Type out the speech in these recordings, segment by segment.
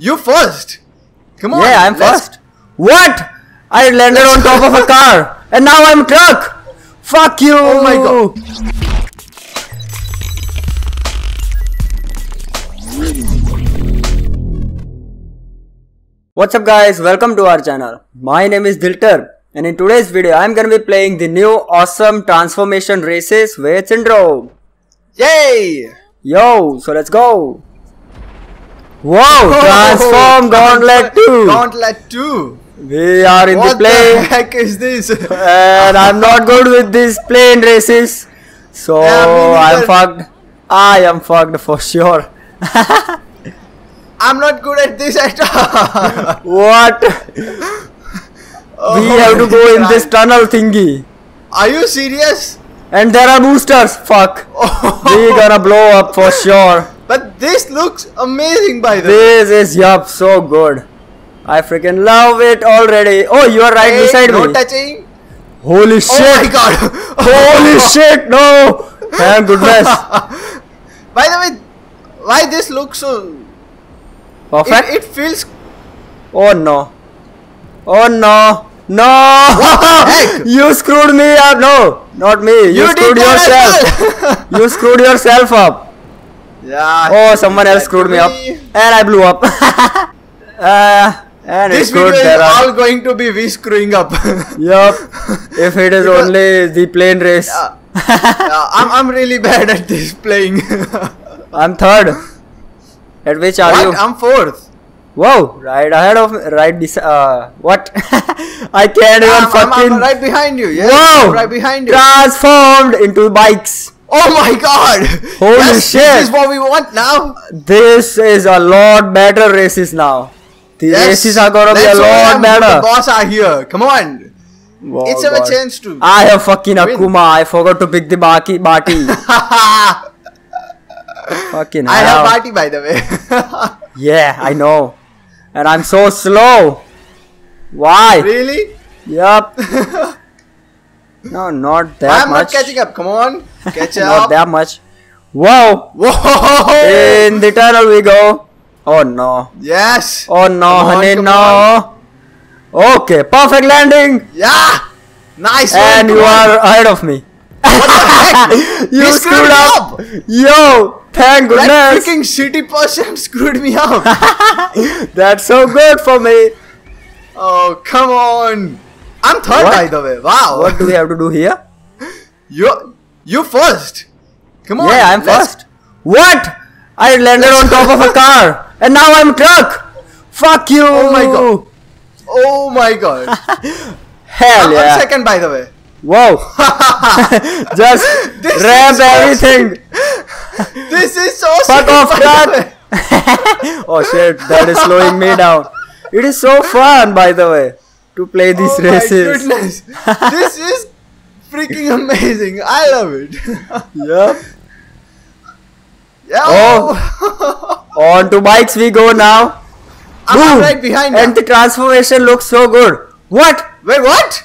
You first. Come on. Yeah, I'm first. What? I landed on top of a car and now I'm truck. Fuck you. Oh my God. What's up guys, welcome to our channel. My name is DHilter and in today's video I'm gonna be playing the new awesome transformation races with Syndrome. Yay! Yo, so let's go. Whoa, transform gauntlet 2. Gauntlet 2. We are in what the plane heck is this? and I'm not good with these plane races. So Yeah, I'm fucked. I am fucked for sure. I'm not good at this at all. What? Oh we have to go in this tunnel thingy. Are you serious? And there are boosters. Fuck. Oh. we gonna blow up for sure. But this looks amazing by the way. This is yup so good. I freaking love it already. Oh, you are right Hey, beside no me. touching. Holy shit! Oh my god. Holy shit! No! Thank goodness. By the way, why this looks so Perfect. it, it feels Oh no. Oh no. No! you screwed me up. No, not me. You, you screwed yourself. you screwed yourself up. Yeah. Oh, someone else screwed me up. And I blew up. uh, and This video is that all going to be we screwing up. Yup. If it is Because- only the plane race. Yeah. Yeah, I'm, I'm really bad at this playing. I'm third. At which are you? what? I'm fourth. Whoa! Right ahead of me. Right beside. Uh, what? I can't even I'm, I'm- fucking. I'm right behind you. Yes, Whoa! I'm right behind you. Transformed into bikes. Oh my god! Holy yes, shit. This is what we want now. This is a lot better races now. The Yes. races are gonna be a lot better. The boss are here. Come on. Wow, it's our God. chance to. I have fucking Win. Akuma. I forgot to pick the Baki Bati. fucking hell. I have party by the way. Yeah, I know. And I'm so slow. Why? really? Yup. no, not that I'm much. not catching up. Come on, catch Not up. Not that much. Wow! Whoa! In the tunnel we go. Oh no. Yes. Oh no, Come honey, come no. Okay, perfect landing. Yeah. Nice. And come you on. are ahead of me. What the heck? You screwed me up. Yo, thank goodness. That freaking shitty person screwed me up. That's so good for me. oh come on. I'm third What? by the way. Wow. What do we have to do here? You you first. Come on. Yeah, I'm first. What? I landed on top of a car and now I'm truck. Fuck you. Oh my God. Oh my god. Hell I'm, yeah. I'm second by the way. Whoa. Just This ramp so everything. This is so Fuck off, truck. oh shit, that is slowing me down. It is so fun, by the way, to play these oh races. my goodness. this is freaking amazing. I love it. Yeah. yeah. Oh. On to bikes we go now. I'm Boom. right behind And the transformation looks so good. What? Wait, what?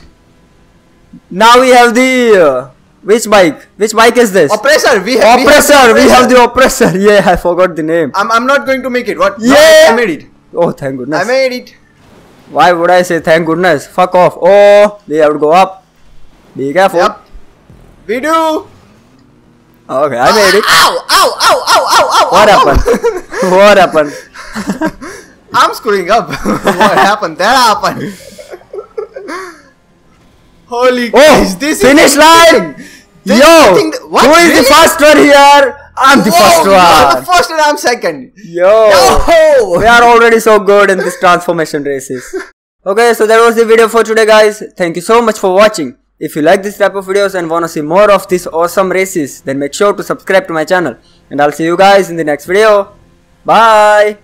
Now we have the uh, which bike? Which bike is this? Oppressor. We have. oppressor. We We have the oppressor. Yeah, I forgot the name. I'm, I'm not going to make it. What? No, Yeah. I made it. Oh, thank goodness. I made it. Why would I say thank goodness? Fuck off. Oh, we have to go up. Be careful. Yep. We do. Okay, I made it. Ow! Ow! Ow! Ow! Ow! Ow! What ow, happened? what happened? I'm screwing up. what happened? That happened. Holy Oh, Christ! This finish is line! This- Yo, I think what? who is the Really? first one here? I'm the Whoa, first You're the one. first and I'm second. Yo, Yo! we are already so good in this transformation races. Okay, so that was the video for today, guys. Thank you so much for watching. If you like this type of videos and wanna see more of these awesome races, then make sure to subscribe to my channel. And I'll see you guys in the next video. Bye.